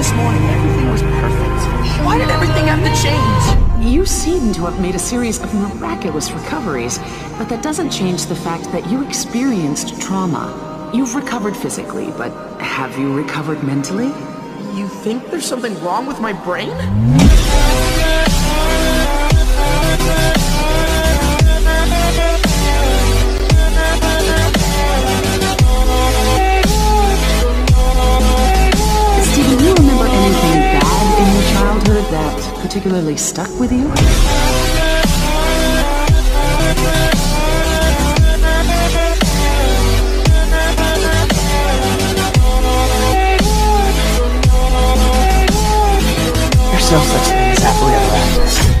This morning, everything was perfect. Why did everything have to change? You seem to have made a series of miraculous recoveries, but that doesn't change the fact that you experienced trauma. You've recovered physically, but have you recovered mentally? You think there's something wrong with my brain? particularly stuck with you? There's no such thing as happily ever after.